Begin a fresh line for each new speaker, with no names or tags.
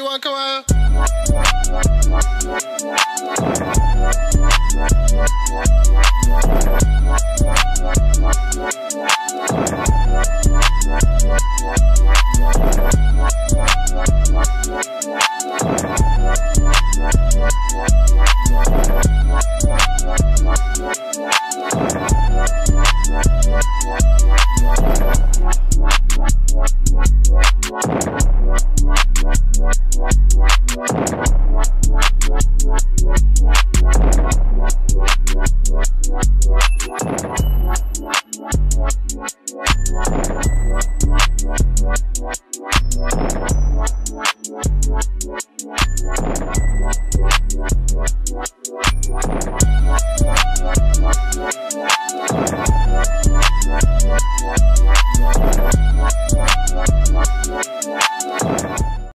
you wanna come out?